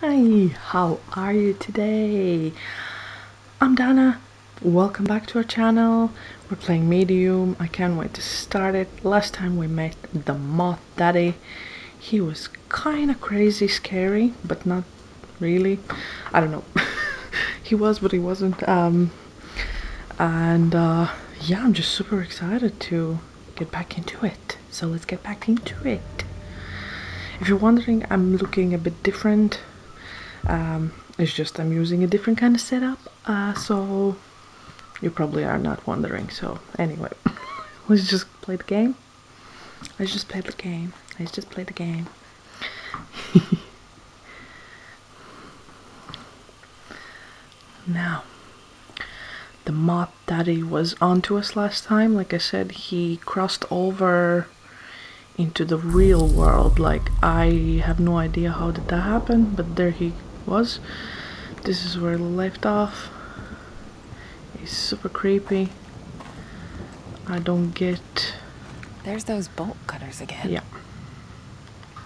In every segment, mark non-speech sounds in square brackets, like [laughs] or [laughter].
Hi, how are you today? I'm Dana. Welcome back to our channel. We're playing Medium. I can't wait to start it. Last time we met the Moth Daddy. He was kind of crazy scary, but not really. I don't know. [laughs] he was, but he wasn't. Um, and uh, yeah, I'm just super excited to get back into it. So let's get back into it. If you're wondering, I'm looking a bit different. Um, it's just I'm using a different kind of setup, uh, so you probably are not wondering. So anyway, [laughs] let's just play the game. Let's just play the game. Let's just play the game. [laughs] now, the moth daddy was onto us last time. Like I said, he crossed over into the real world. Like I have no idea how did that happen, but there he was. This is where left off. It's super creepy. I don't get. There's those bolt cutters again. Yeah.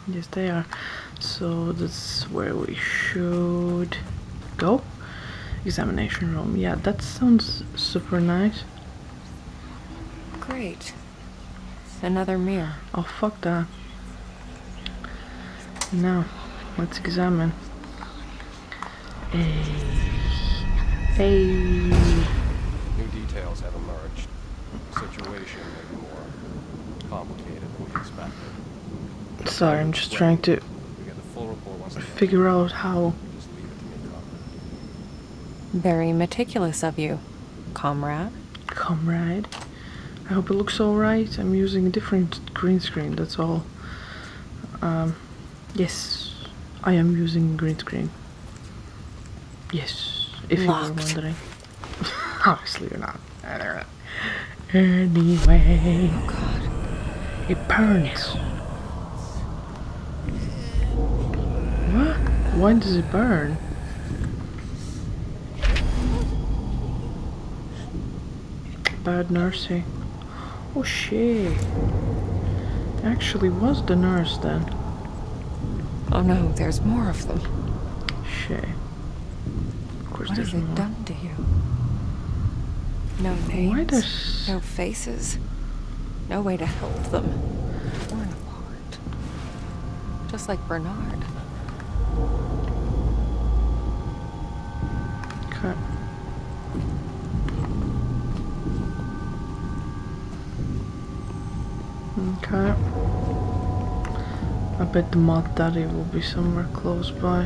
Yes, they are. So that's where we should go. Examination room. Yeah, that sounds super nice. Great. Another mirror. Oh, fuck that. Now, let's examine. Hey. Hey. New details have emerged. Situation may be more complicated than we expected. Sorry, I'm just trying to We get the full report once again. figure out how. Just leave it to me, Carter. Very meticulous of you, comrade. Comrade. I hope it looks alright. I'm using a different green screen, that's all. Um, yes, I am using green screen. Yes, if you were wondering. [laughs] Obviously, you're not. Anyway, Oh god. it burns. What? Why does it burn? Bad nursing. Oh shit. Actually was the nurse then. Oh no, there's more of them. Shit. Course What there's has it done to you? No names. does No faces. No way to help them. Torn apart. Just like Bernard. Okay. Okay. I bet the moth daddy will be somewhere close by.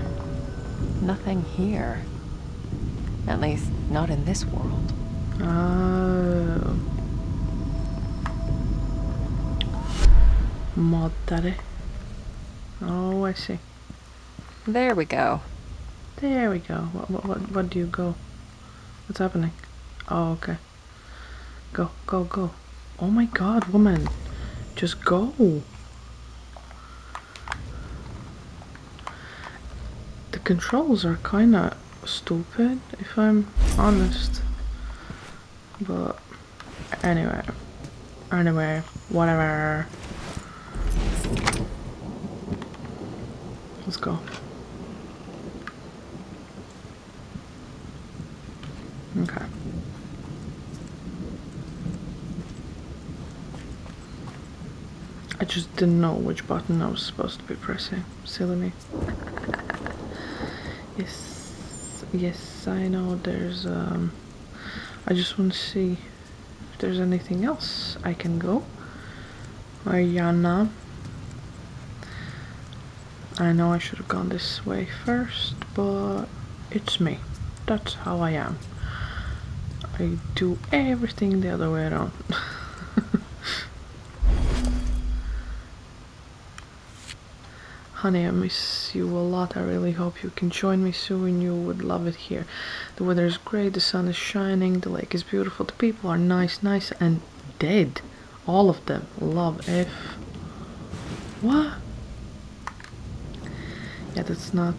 Nothing here. At least, not in this world. Oh. Mod daddy. Oh, I see. There we go. There we go. What, what, what, what do you go? What's happening? Oh, okay. Go, go, go. Oh my god, woman. Just go. The controls are kinda stupid, if I'm honest. But, anyway. Anyway, whatever. Let's go. Okay. I just didn't know which button I was supposed to be pressing. Silly me. [laughs] yes, yes, I know there's, um, I just want to see if there's anything else I can go. Mariana. I know I should have gone this way first, but it's me. That's how I am. I do everything the other way around. [laughs] Honey, I miss you a lot. I really hope you can join me soon. You would love it here. The weather is great, the sun is shining, the lake is beautiful, the people are nice, nice, and dead. All of them. Love F. What? Yeah, that's not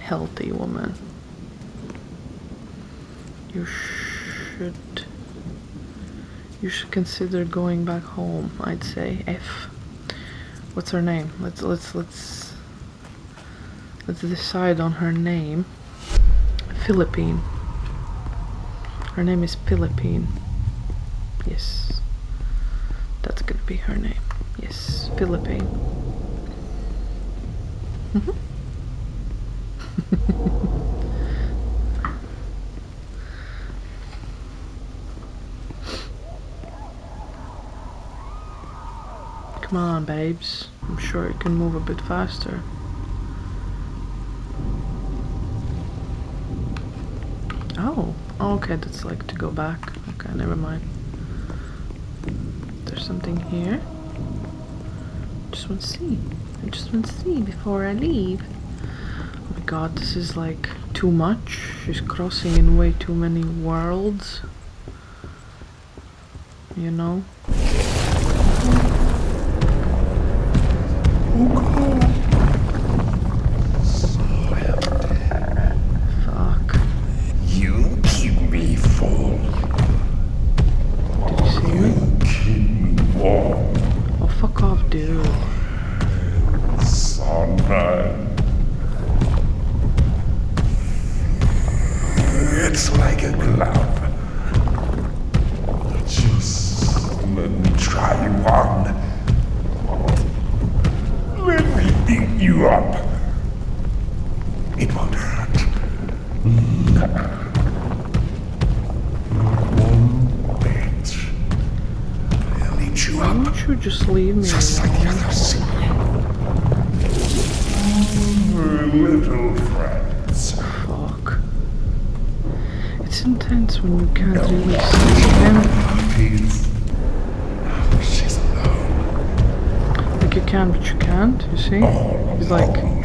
healthy, woman. You should. You should consider going back home. I'd say F. What's her name? Let's let's let's Let's decide on her name. Philippine. Her name is Philippine. Yes. That's gonna be her name. Yes, Philippine. Mhm. [laughs] Come on, babes. I'm sure it can move a bit faster. Oh, okay, that's like to go back. Okay, never mind. There's something here. Just want to see. I just want to see before I leave. Oh my god, this is like too much. She's crossing in way too many worlds. You know? Beat you up. It won't hurt. One bit. I'll eat you Why up. don't you just leave me Just like the others. Little friends. Fuck. It's intense when you can't really see him. You can, but you can't, you see? He's like,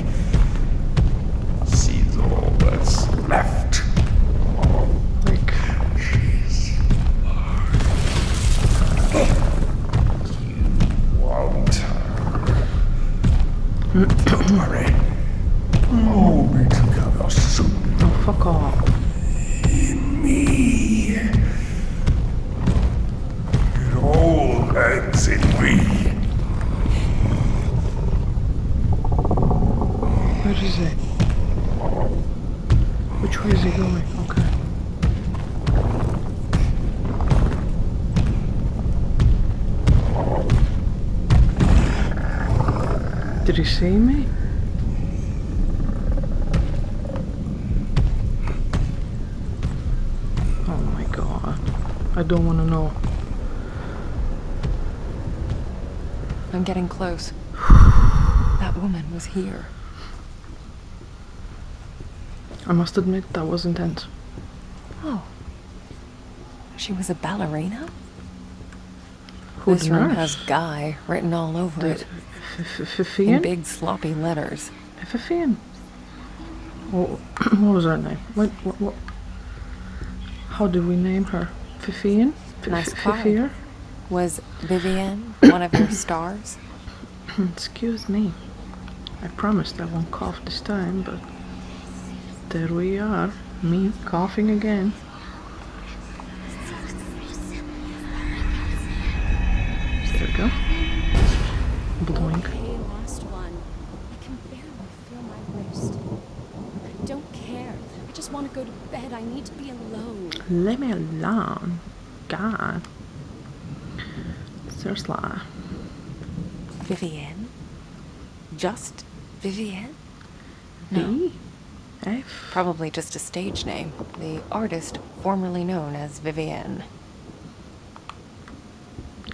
close. That woman was here. I must admit that was intense. Oh. She was a ballerina? Who's this room has Guy written all over The it in big sloppy letters. Fifian. What, what was her name? What, what, what? How did we name her? Fifian? Nice F- card. Fifir? Was Vivienne one of your stars? [laughs] Excuse me. I promised I won't cough this time, but there we are. Me coughing again. There we go. Blowing. Just want to go to bed. I need to be alone. Leave me alone. God. Seriously. Vivienne? Just Vivienne? No. V? F? Probably just a stage name. The artist formerly known as Vivienne.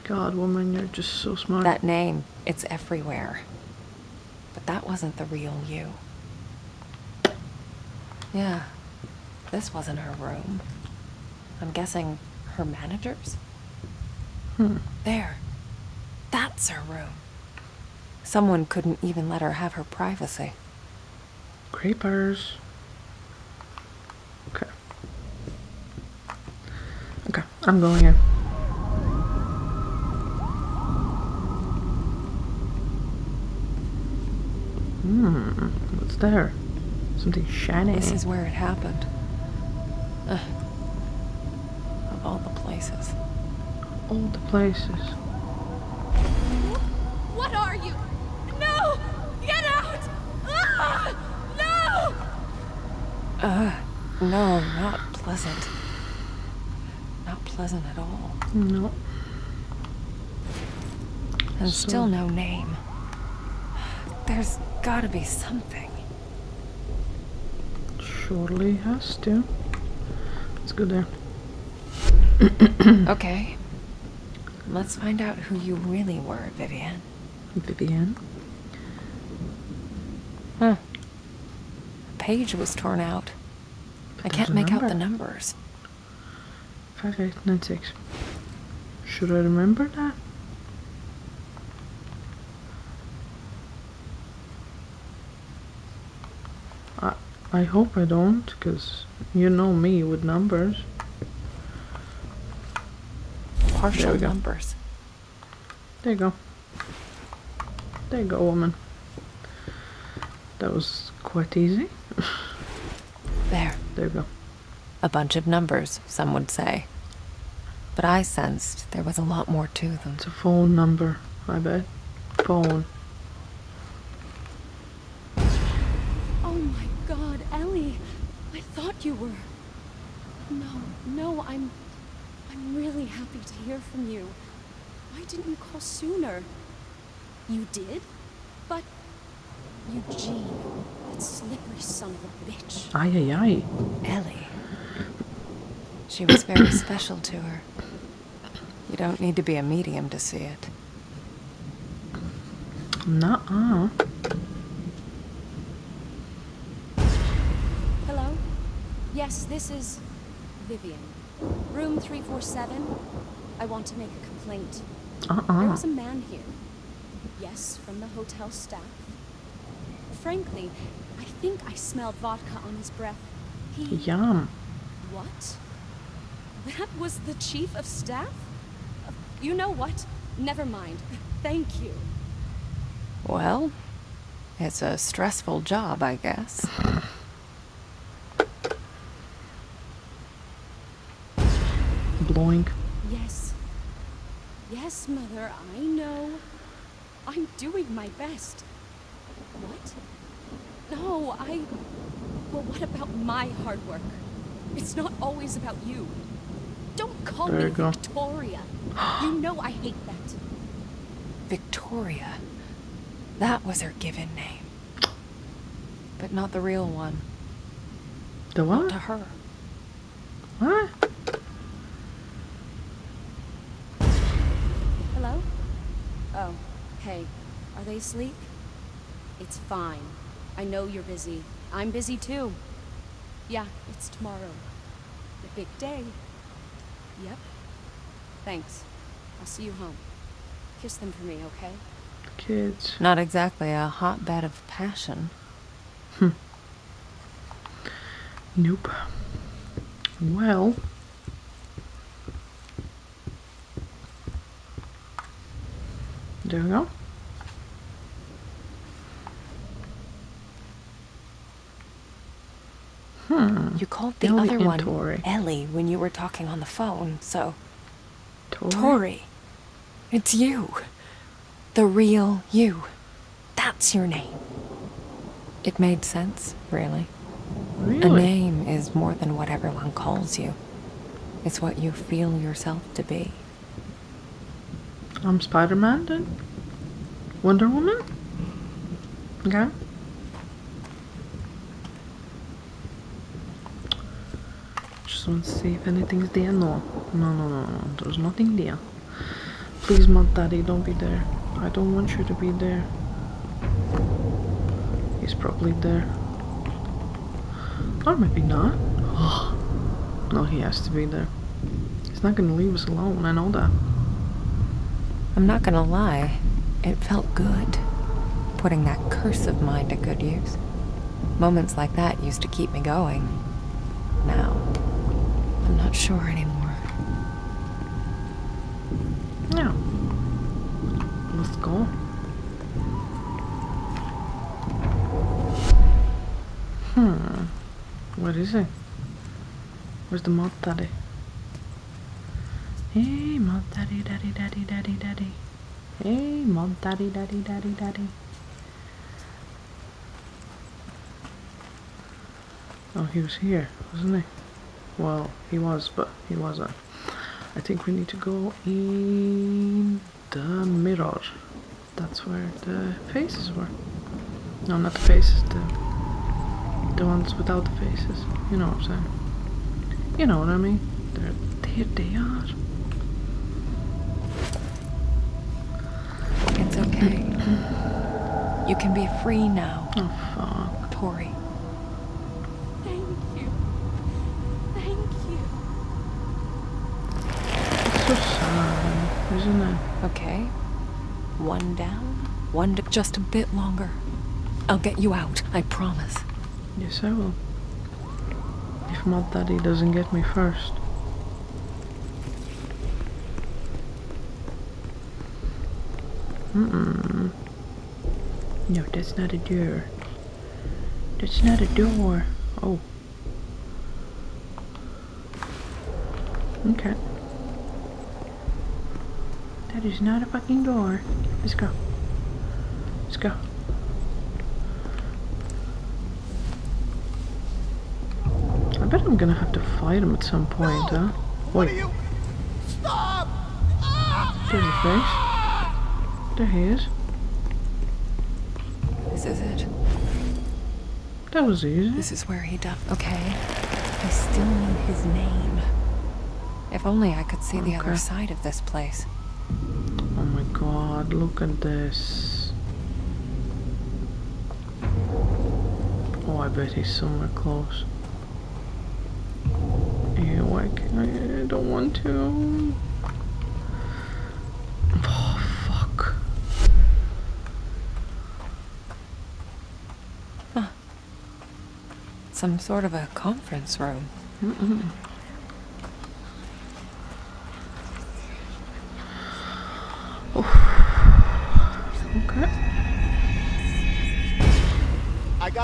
God, woman, you're just so smart. That name, it's everywhere. But that wasn't the real you. Yeah, this wasn't her room. I'm guessing her manager's? Hmm. There. That's her room. Someone couldn't even let her have her privacy. Creepers. Okay. Okay, I'm going in. Hmm, what's there? Something shiny. This is where it happened. Ugh. Of all the places. all the places. What are you? No! Get out! Ah! No! Uh, no, not pleasant. Not pleasant at all. No. And So- still no name. There's gotta be something. Surely has to. Let's go there. Okay. Let's find out who you really were, Vivian. Vivian. Huh. A page was torn out. I can't make out the numbers. 5896. Should I remember that? I, I hope I don't, because you know me with numbers. Partial go. numbers. There you go. There you go, woman. That was quite easy. There. There you go. A bunch of numbers, some would say. But I sensed there was a lot more to them. It's a phone number, I bet. Phone. Oh my god, Ellie! I thought you were. No, no, I'm. I'm really happy to hear from you. Why didn't you call sooner? You did? But. Eugene, that slippery son of a bitch. Ay, ay, ay. Ellie. She was very [coughs] special to her. You don't need to be a medium to see it. Nuh-uh. Hello? Yes, this is. Vivian. Room 347. I want to make a complaint. Uh-uh. There was a man here. Yes, from the hotel staff. Frankly, I think I smelled vodka on his breath. He. Yum. What? That was the chief of staff? Uh, You know what? Never mind. [laughs] Thank you. Well, it's a stressful job, I guess. [sighs] Bloink. Yes. Yes, Mother, I know. I'm doing my best. What? No, I. Well, what about my hard work? It's not always about you. Don't call There me you. Victoria. [gasps] you know I hate that. Victoria. That was her given name. But not the real one. The Not what? to her. What? Hello? Oh, hey. Are they asleep? It's fine. I know you're busy. I'm busy too. Yeah, it's tomorrow. The big day. Yep. Thanks. I'll see you home. Kiss them for me, okay? Kids. Not exactly a hotbed of passion. Hmm. Nope. Well. There we go. Hmm. You oh, called the Ellie other one Tori. Ellie when you were talking on the phone, so. Tori. Tori. It's you. The real you. That's your name. It made sense, really. really. A name is more than what everyone calls you. It's what you feel yourself to be. I'm Spider-Man then? Wonder Woman? Okay. Want to see if anything's there. No. No, no, no, no. There's nothing there. Please, Mud Daddy, don't be there. I don't want you to be there. He's probably there. Or maybe not. [gasps] no, he has to be there. He's not gonna leave us alone, I know that. I'm not gonna lie, it felt good. Putting that curse of mine to good use. Moments like that used to keep me going. Now, I'm not sure anymore. Yeah. Let's go. Hmm. What is it? Where's the mod daddy? Hey, mod daddy, daddy, daddy, daddy, daddy. Hey, mod daddy, daddy, daddy, daddy. Oh, he was here, wasn't he? Well, he was, but he wasn't. I think we need to go in the mirror. That's where the faces were. No, not the faces, the, the ones without the faces. You know what I'm saying? You know what I mean? There, there they are. It's okay. You can be free now, Oh, fuck. Tori. Isn't it? Okay. One down, one just a bit longer. I'll get you out, I promise. Yes, I will. If Mud Daddy doesn't get me first. Mm-mm. No, that's not a door. That's not a door. Oh. Okay. That is not a fucking door. Let's go. Let's go. I bet I'm gonna have to fight him at some point, huh? What Wait, are you? Stop! Ah! there's a face. There he is. This is it. That was easy. This is where he died. Okay. I still need his name. If only I could see the other side of this place. Oh my god, look at this. Oh, I bet he's somewhere close. Ew, I, can, I don't want to. Oh, fuck. Some sort of a conference room. Okay.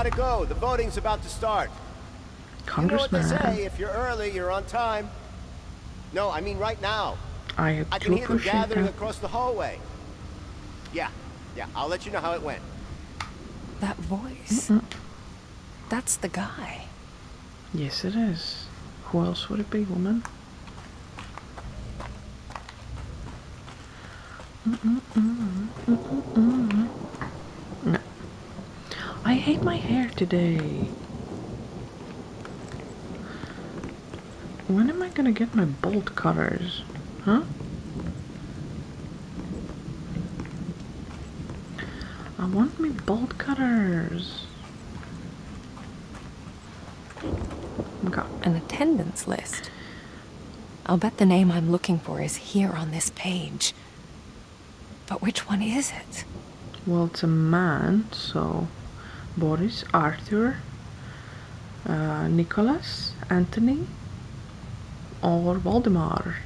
Gotta go. The voting's about to start. Congressman. You know what they say, if you're early, you're on time. No, I mean right now. I I can hear them gathering that. across the hallway. Yeah, yeah, I'll let you know how it went. That voice. That's the guy. Yes, it is. Who else would it be, woman? No. I hate my hair today. When am I gonna get my bolt cutters? Huh? I want me bolt cutters. Got An attendance list. I'll bet the name I'm looking for is here on this page. But which one is it? Well, it's a man, so Boris, Arthur, uh, Nicholas, Anthony, or Waldemar.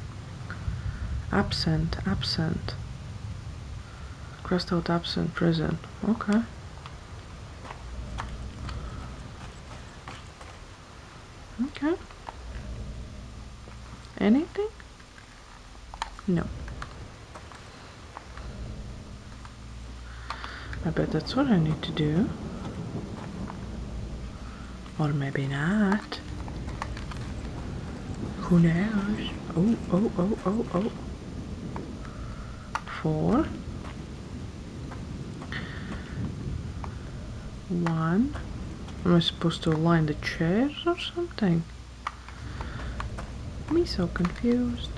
Absent, absent. Crossed out absent, prison. Okay. Okay. Anything? No. I bet that's what I need to do. Or maybe not. Who knows? Oh, oh, oh, oh, oh. Four. One. Am I supposed to align the chairs or something? Me so confused.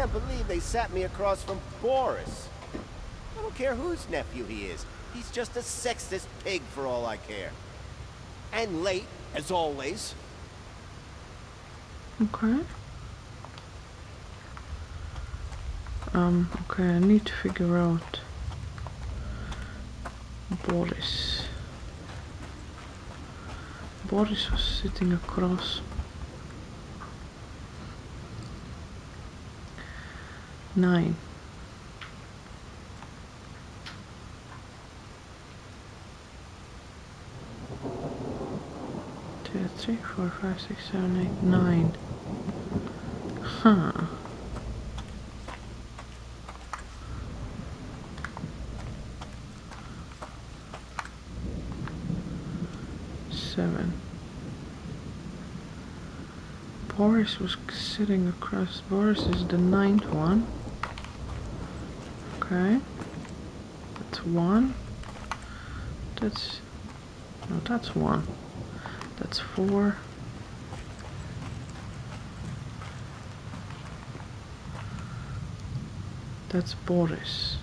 Can't believe they sat me across from Boris. I don't care whose nephew he is. He's just a sexist pig for all I care. And late, as always. Okay. Um, okay, I need to figure out Boris. Boris was sitting across. 9. Two, three, four, five, six, seven, eight, nine. Huh. Seven. Boris was sitting across. Boris is the ninth one. Okay. That's one. That's. No, that's one. That's four. That's Boris.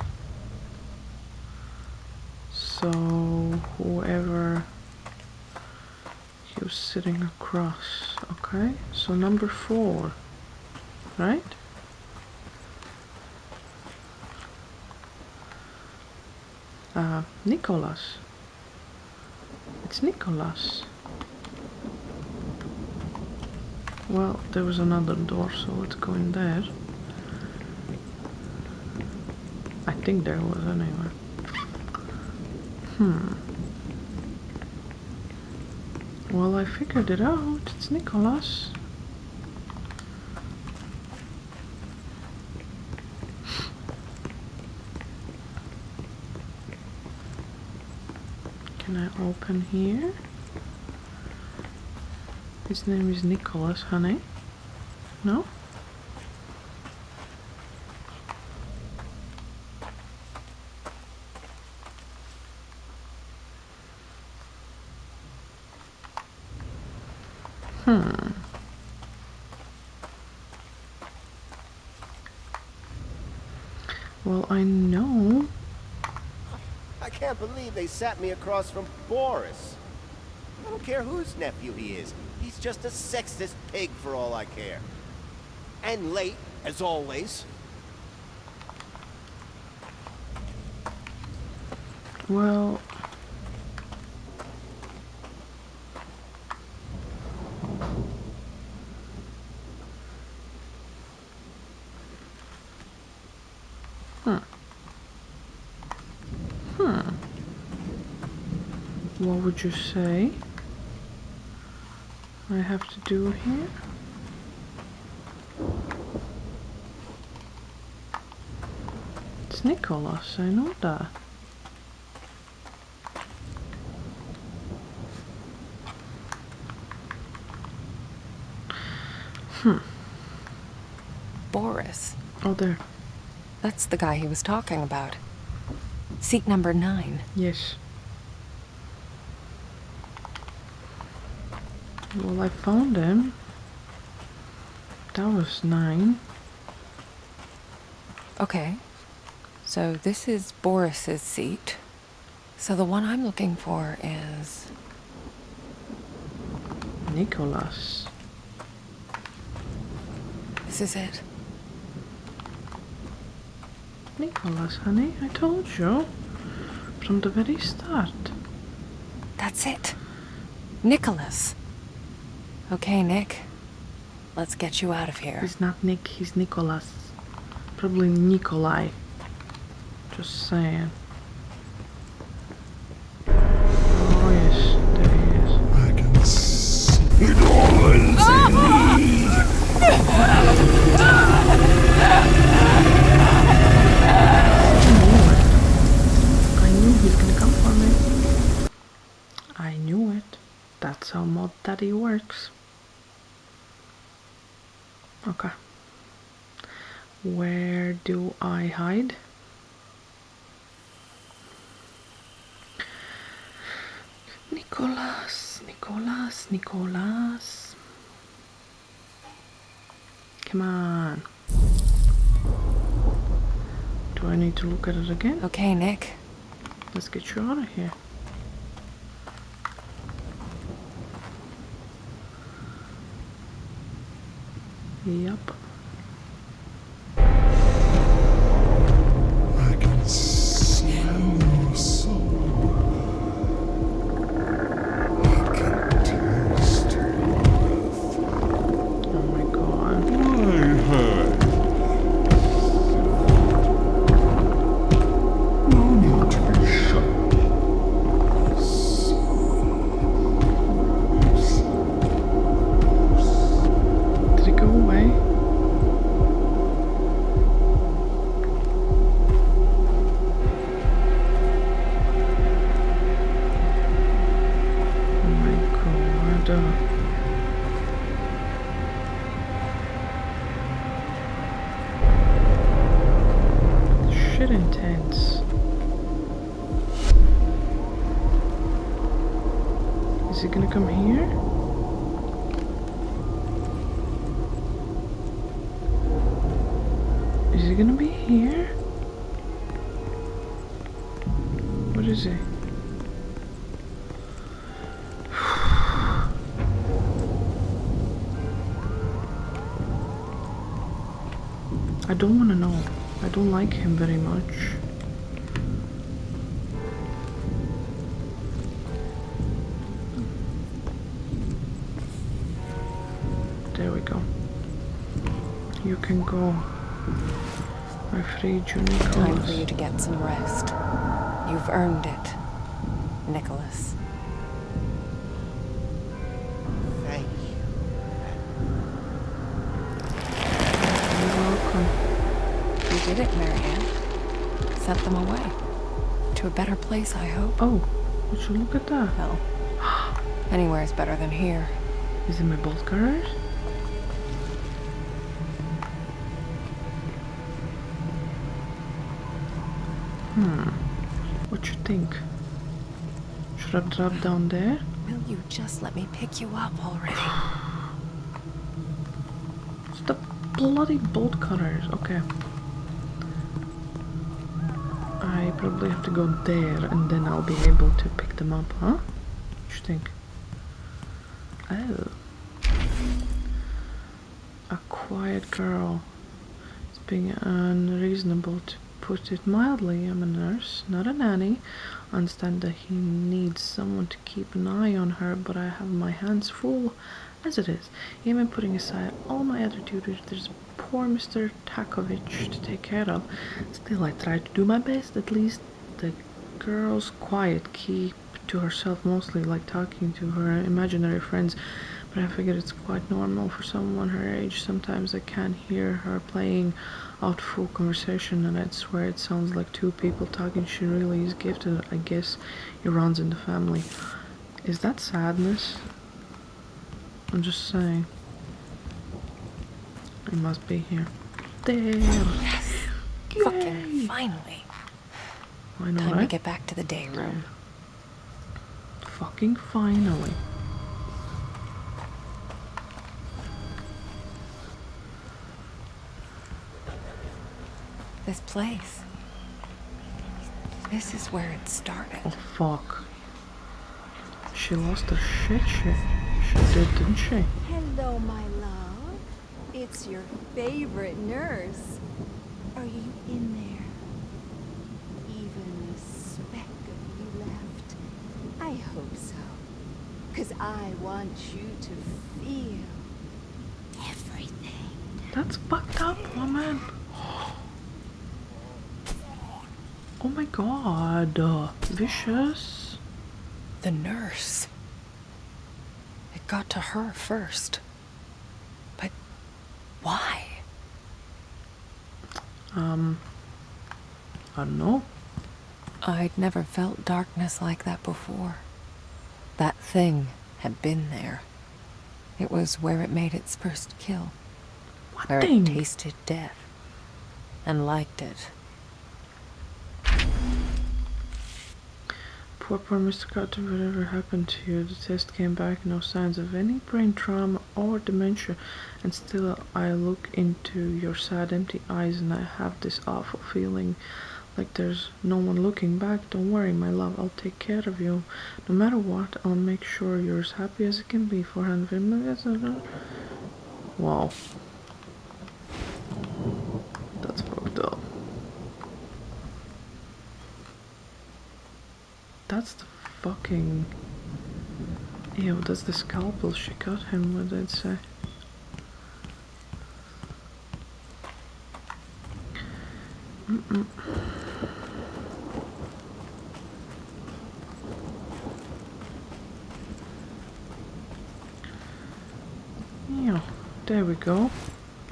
So whoever he was sitting across. Okay, so number four, right? Uh, Nicholas. It's Nicholas. Well, there was another door, so let's go in there. I think there was anyway. Hmm. Well, I figured it out. It's Nicholas. Can I open here? His name is Nicholas, honey. No? Hmm. Well, I know. I can't believe they sat me across from Boris. I don't care whose nephew he is. He's just a sexist pig for all I care. And late, as always. Well, Hmm. Hmm. What would you say I have to do here? It's Nicholas, I know that. Hmm. Boris. Oh, there. That's the guy he was talking about. Seat number nine. Yes. Well, I found him. That was nine. Okay. So this is Boris's seat. So the one I'm looking for is. Nicholas. This is it. Nicholas, honey, I told you. From the very start. That's it. Nicholas. Okay, Nick. Let's get you out of here. He's not Nick, he's Nicholas. Probably Nikolai. Just saying. Come on. Do I need to look at it again? Okay, Nick. Let's get you out of here. Yep. Can go. I freed you, Time for you to get some rest. You've earned it, Nicholas. Thank you. You're welcome. You did it, Marianne. Sent them away. To a better place, I hope. Oh, would you look at that? Hell. [gasps] Anywhere's better than here. Is it my bolt cutters? Think? Should I drop down there? Will you just let me pick you up already? It's the bloody bolt cutters. Okay. I probably have to go there and then I'll be able to pick them up, huh? What you think? Oh. A quiet girl. It's being unreasonable to put it mildly. I'm a nurse, not a nanny. Understand that he needs someone to keep an eye on her, but I have my hands full as it is. Even putting aside all my other duties, there's poor Mr. Takovich to take care of. Still, I try to do my best. At least the girl's quiet, keep to herself mostly, like talking to her imaginary friends. But I figure it's quite normal for someone her age. Sometimes I can't hear her playing out full conversation, and I swear it sounds like two people talking. She really is gifted. I guess it runs in the family. Is that sadness? I'm just saying. It must be here. There. Yes! Yay. Fucking finally. Know, Time to get back to the day room. Fucking finally. This place. This is where it started. Oh fuck. She lost her shit shit. She did, didn't she? Hello, my love. It's your favorite nurse. Are you in there? Even a speck of you left? I hope so. Because I want you to feel everything. That's fucked up, woman. Oh my god. uh, Vicious. The nurse. It got to her first. But why? Um. I don't know. I'd never felt darkness like that before. That thing had been there. It was where it made its first kill, What where thing? it tasted death and liked it. Poor, poor Mr. Carter, whatever happened to you? The test came back, no signs of any brain trauma or dementia, and still I look into your sad, empty eyes and I have this awful feeling like there's no one looking back. Don't worry, my love, I'll take care of you. No matter what, I'll make sure you're as happy as it can be for 100 million. Wow. That's fucked up. That's the fucking. Ew, that's the scalpel she cut him with, I'd say. Mm-mm. Yeah, there we go.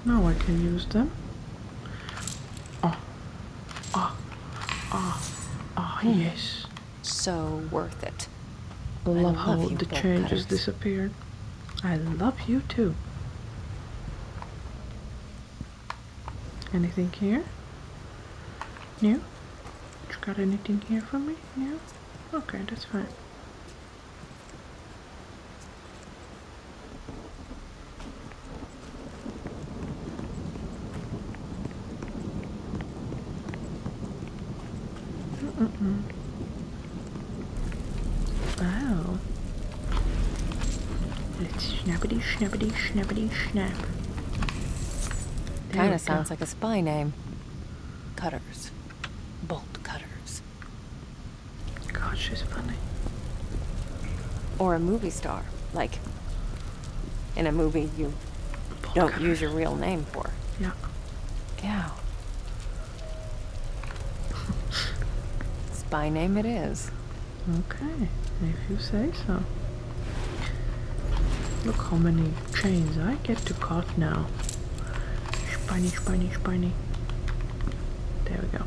Now I can use them. Oh, oh, oh, oh, yes. So worth it. I love how love you, the changes disappeared. I love you too. Anything here? No? You got anything here for me? No? Okay, that's fine. Mm-mm. Oh. Let's snappity snappity snappity snap. Kinda sounds like a spy name. Cutters. Bolt cutters. God, she's funny. Or a movie star. Like, in a movie you don't use your real name for. Yeah. Yeah. [laughs] Spy name it is. Okay, if you say so. Look how many chains I get to cut now. Spiny, spiny, spiny. There we go.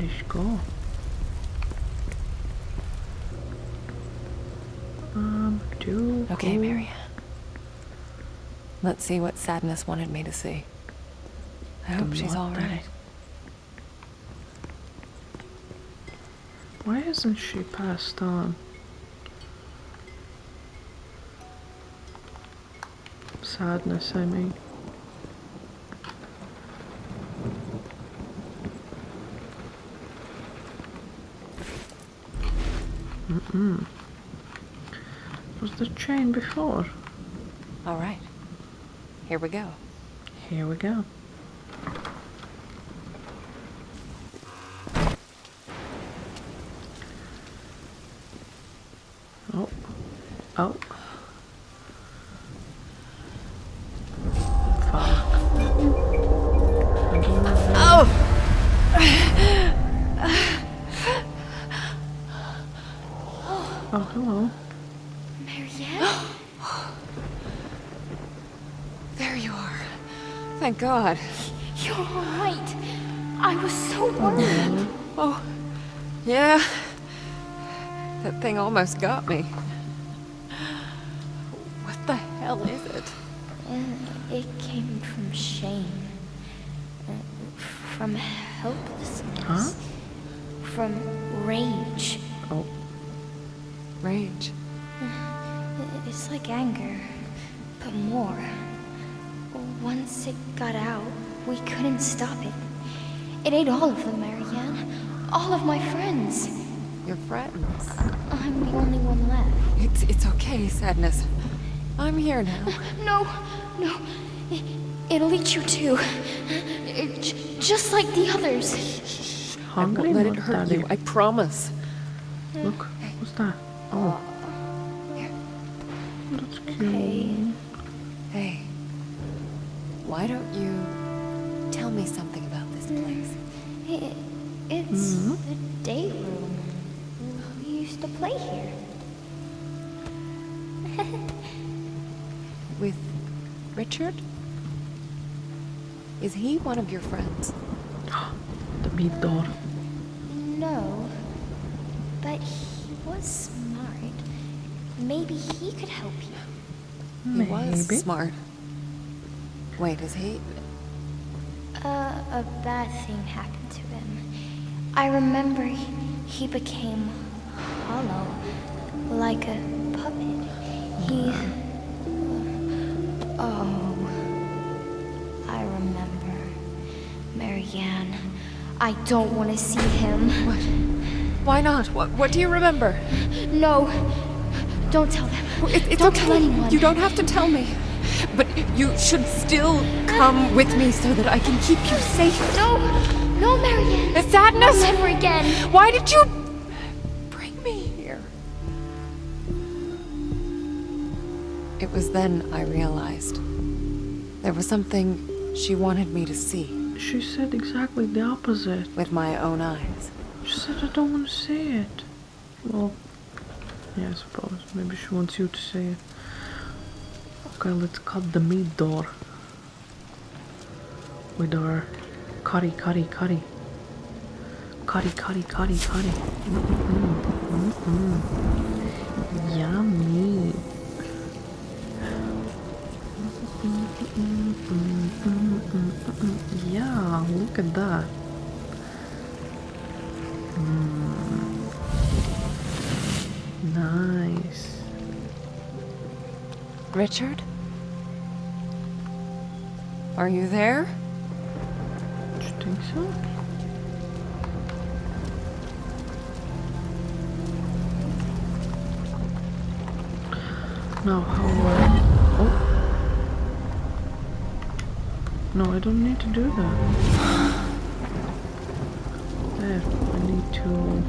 Let's go. Um, two. Okay. Marianne. Let's see what sadness wanted me to see. I hope she's alright. Why hasn't she passed on? Sadness, I mean. Mm-mm. Was the chain before? All right. Here we go. Here we go. Oh. Oh. Fuck. Oh! Oh, hello. Marianne? There you are. Thank God. You're all right. I was so worried. Oh, yeah. That thing almost got me. What the hell is it? Uh, it came from shame. Uh, from helplessness. Huh? From rage. Oh. Rage. It's like anger, but more. Once it got out, we couldn't stop it. It ate all of them, Marianne. All of my friends. Your friends. Uh, I'm the only one left. It's it's okay, sadness. I'm here now. [gasps] No, no. It, it'll eat you too. It, just like the others. I Hungry? won't let it hurt you. I promise. Hmm. Look, what's that? Oh. Uh, here. That's cute. Hey. Hey. Why don't you tell me something about this place? It, it's hmm? the day room. We used to play here. [laughs] With Richard? Is he one of your friends? [gasps] The meat door. No, but he was smart. Maybe he could help you. He was smart. Wait, is he? Uh, a bad thing happened to him. I remember he, he became hollow, like a puppet. He. Oh. I remember. Marianne. I don't want to see him. What? Why not? What What do you remember? No. Don't tell them. It, it's don't okay. tell anyone. You don't have to tell me. But you should still come with me so that I can keep you safe. No! No, Marianne! The sadness. Never again! Why did you bring me here? It was then I realized there was something she wanted me to see She said exactly the opposite. with my own eyes. She said I don't want to see it. Well, yeah, I suppose. Maybe she wants you to see it. Okay, let's cut the meat door. With our curry, curry, curry. Curry, curry, curry, curry. Mm-mm, mm-mm. Yummy. Yeah, look at that. Mm. Nice. Richard? Are you there? Do you think so? Now how oh No, I don't need to do that. There, I need to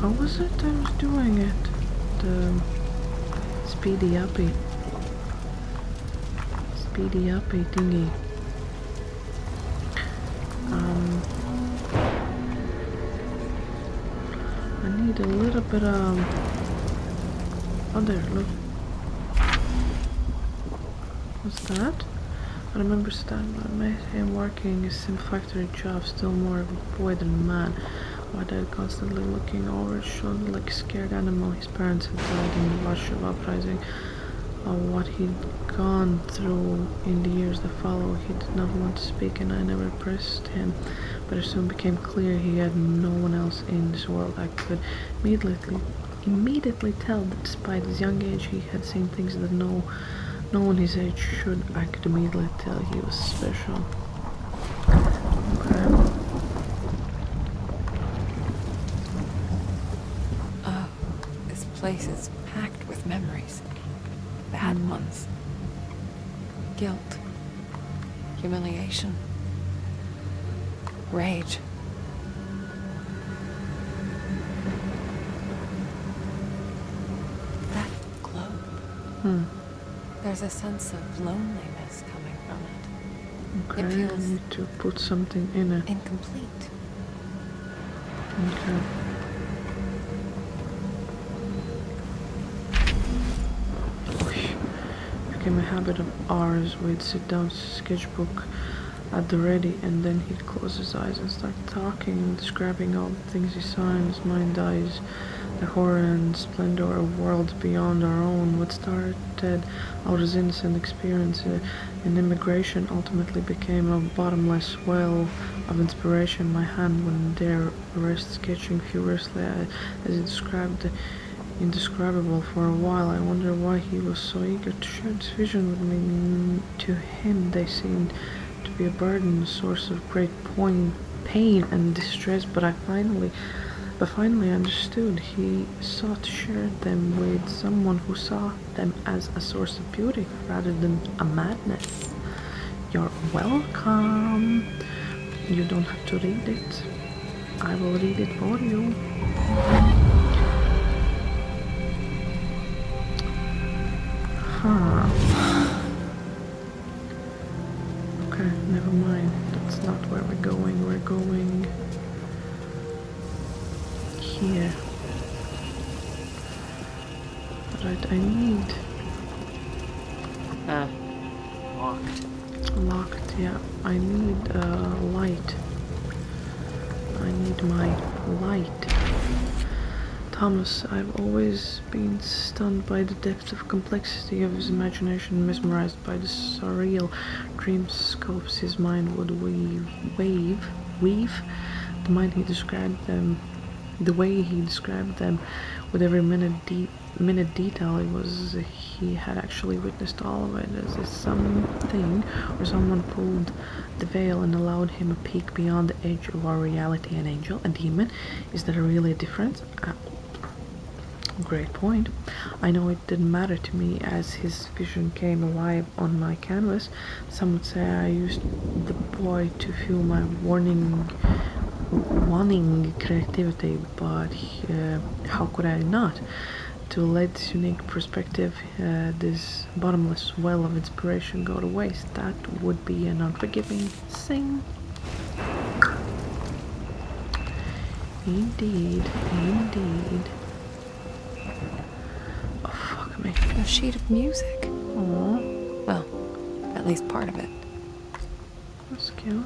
How was it I was doing it? The speedy uppy. Speedy uppy thingy. Um I need a little bit um Oh there, look. What's that? I remember Stan I met him working a sim factory job, still more of a boy than man. My dad constantly looking over his shoulder like a scared animal. His parents had died in the rush uprising. Of what he'd gone through in the years that followed, he did not want to speak, and I never pressed him. But it soon became clear he had no one else in this world I could immediately immediately tell that despite his young age he had seen things that no no one his age should. I could immediately tell he was special. Oh, this place is Rage. That globe. Hmm. There's a sense of loneliness coming from it. Okay. It I feels- need to put something in it. Incomplete. Okay. Became a habit of ours. We'd sit down sketchbook at the ready, and then he'd close his eyes and start talking and describing all the things he saw in his mind's eyes, the horror and splendor of worlds beyond our own. What started out as innocent experience uh, in immigration ultimately became a bottomless well of inspiration. My hand went there, rest sketching furiously uh, as he described the indescribable for a while. I wonder why he was so eager to share this vision with me. Mm, To him, they seemed be a burden, a source of great pain and distress. But I finally, but finally understood. He sought to share them with someone who saw them as a source of beauty rather than a madness. You're welcome. You don't have to read it. I will read it for you. Huh. Not where we're going. We're going here. Right, I need Uh, locked. locked. Yeah, I need uh, light. I need my light. Thomas, I've always been stunned by the depth of complexity of his imagination, mesmerized by the surreal dreamscapes his mind would weave, wave, weave. The mind he described them, the way he described them, with every minute de- minute detail, it was he had actually witnessed all of it as if something or someone pulled the veil and allowed him a peek beyond the edge of our reality. An angel, a demon, is there really a difference? Uh, Great point. I know it didn't matter to me as his vision came alive on my canvas. Some would say I used the boy to fuel my warning, wanting creativity, but uh, how could I not? To let this unique perspective, uh, this bottomless well of inspiration go to waste, that would be an unforgiving sin. Indeed, indeed. Me. A sheet of music. Aw, Well, at least part of it. that's cute.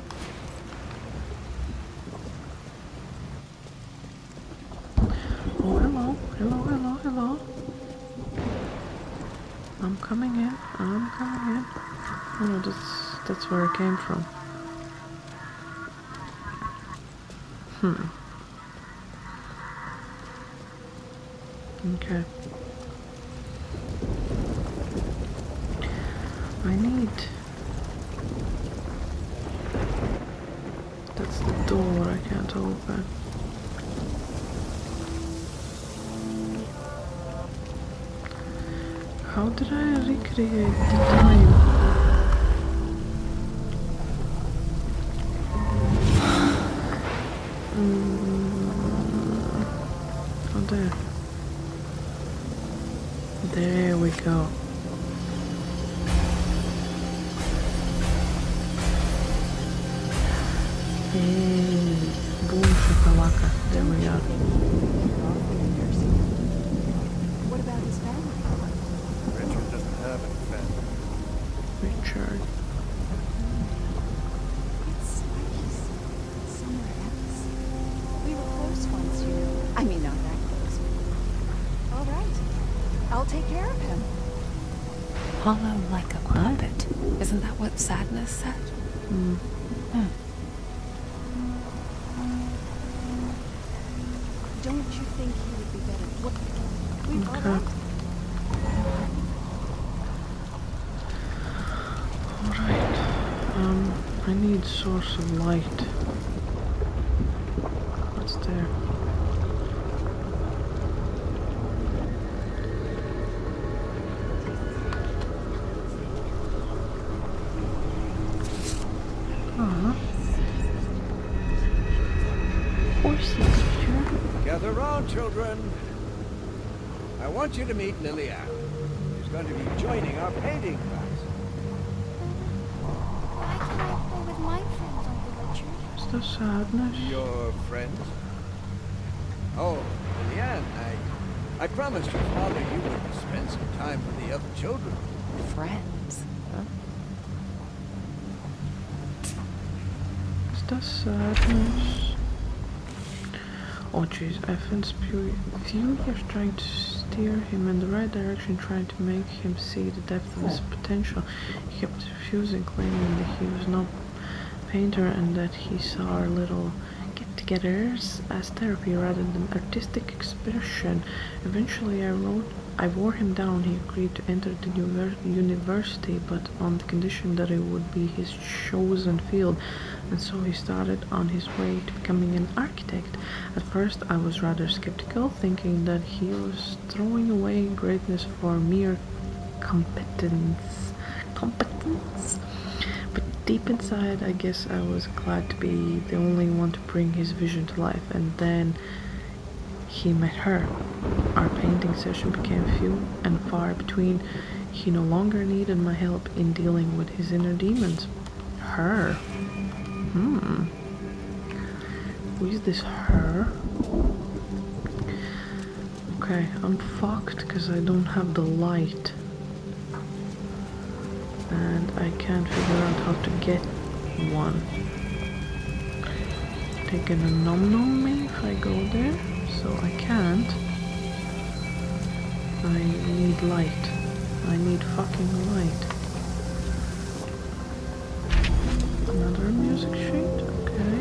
Oh, hello, hello, hello, hello. I'm coming in. I'm coming in. Oh no, that's that's where it came from. Hmm. Okay. I need. That's the door I can't open. How did I recreate the time? Children. I want you to meet Liliana. She's going to be joining our painting class. Why can't I play with my friends, Uncle Richard? Is there sadness? Your friends? Oh, Liliane, I, I promised your father you would spend some time with the other children. Friends. Huh? Is there sadness? Oh jeez, Evan's Fury. Furious trying to steer him in the right direction, trying to make him see the depth of his hmm. potential. He kept refusing, claiming that he was not a painter and that he saw our little get-togethers as therapy rather than artistic expression. Eventually, I wrote, I wore him down. He agreed to enter the university, but on the condition that it would be his chosen field. And so he started on his way to becoming an architect. At first, I was rather skeptical, thinking that he was throwing away greatness for mere competence. Competence? But deep inside, I guess I was glad to be the only one to bring his vision to life. And then he met her. Our painting session became few and far between. He no longer needed my help in dealing with his inner demons. Her? Hmm. Who is this her? Okay, I'm fucked because I don't have the light. And I can't figure out how to get one. Taking a num me if I go there, so I can't. I need light. I need fucking light. Another music sheet, okay.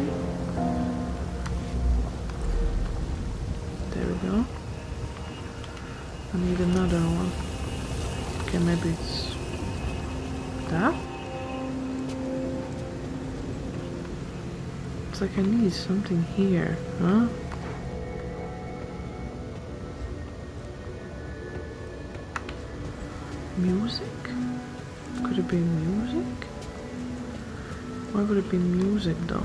There we go. I need another one. Okay, maybe it's that? It's like I need something here, huh? Be music though?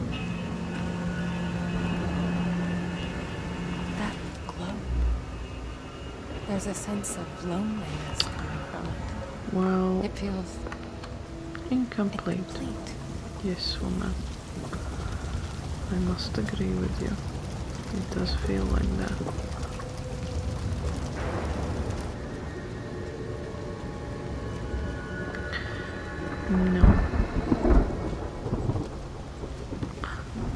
That glow. There's a sense of loneliness coming from it. Well, It feels incomplete. incomplete. Yes, woman. I must agree with you. It does feel like that. No.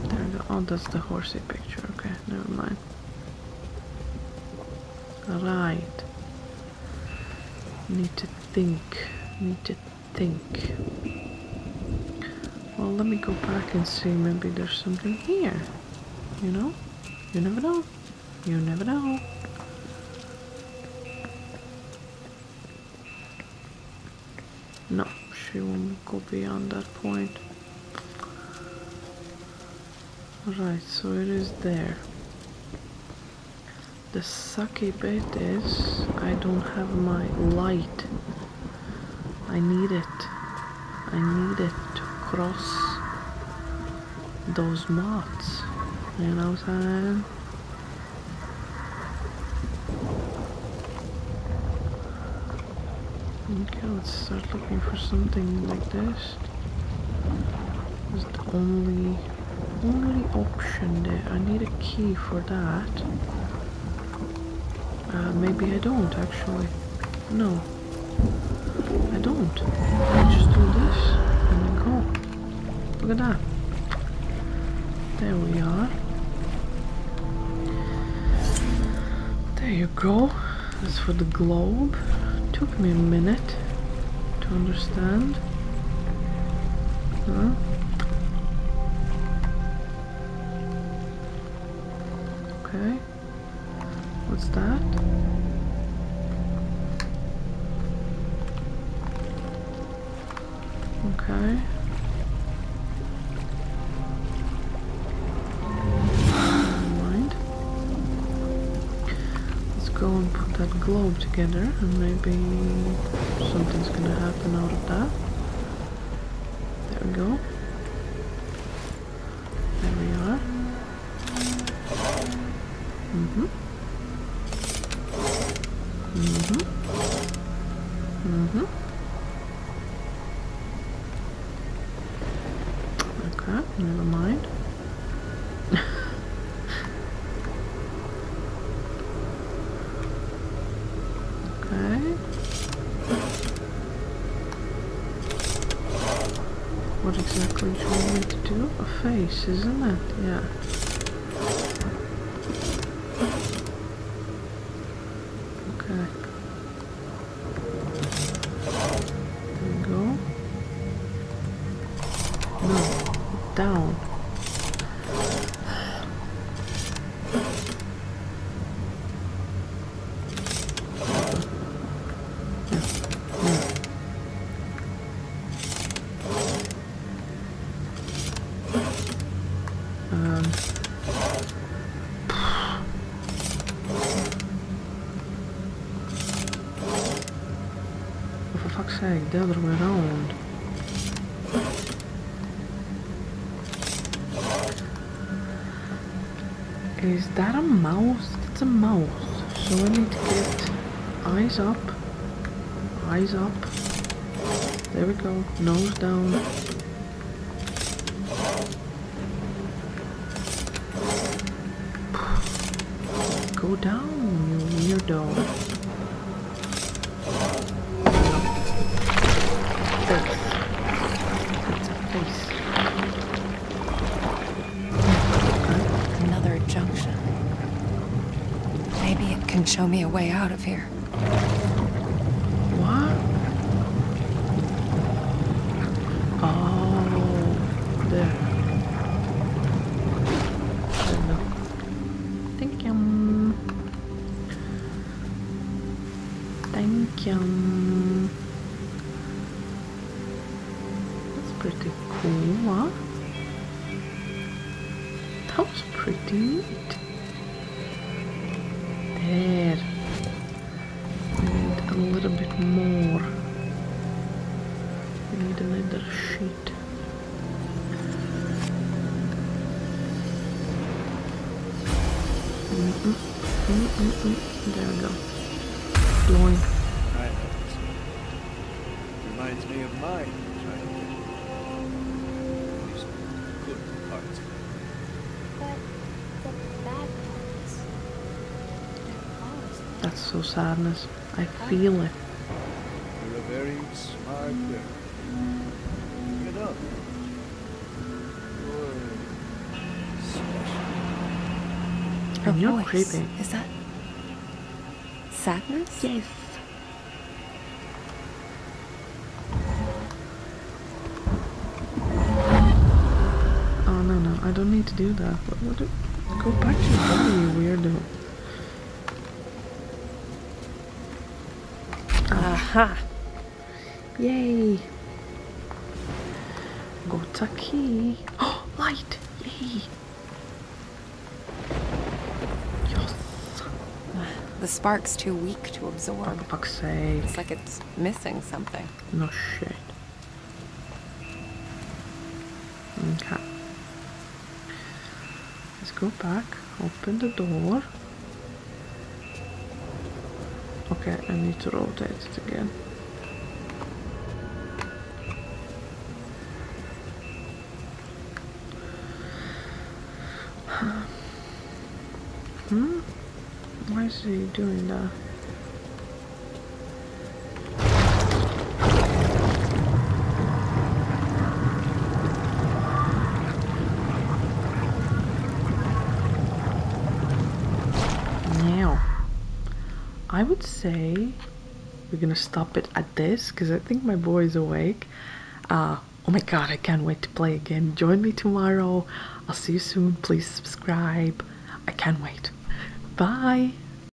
There we go. Oh, that's the horsey picture. Okay, never mind. Right. Need to think. Need to think. Well, let me go back and see. Maybe there's something here. You know? You never know. You never know. No, she won't go beyond that point. Right, so it is there. The sucky bit is I don't have my light. I need it. I need it to cross those moths. You know what I'm saying? Okay, let's start looking for something like this. Is the only only option there. I need a key for that. Uh, maybe I don't actually. No. I don't. I just do this and then go. Look at that. There we are. There you go. That's for the globe. Took me a minute to understand. Huh? Go and put that globe together and maybe something's gonna happen out of that. There we go. Yeah. Sake, the other way around. Is that a mouse? It's a mouse. So I need to get eyes up, eyes up. There we go. Nose down. Go down, you weirdo. Show me a way out of here. sadness. I feel it. You're a very smart girl. Get up. Her and you're voice. creepy. Is that sadness? Yes. Oh no no, I don't need to do that. But what? Do, go back to your body, you weirdo. Aha! Yay! Got a key. Oh, light! Yay! Yes! The spark's too weak to For absorb. fuck's sake. It's like it's missing something. No shit. Okay. Let's go back, open the door. Okay, I need to rotate it again. Hmm? Why is he doing that? Now, I would say we're gonna stop it at this because I think my boy is awake. Uh, oh my god, I can't wait to play again. Join me tomorrow. I'll see you soon. Please subscribe. I can't wait. Bye.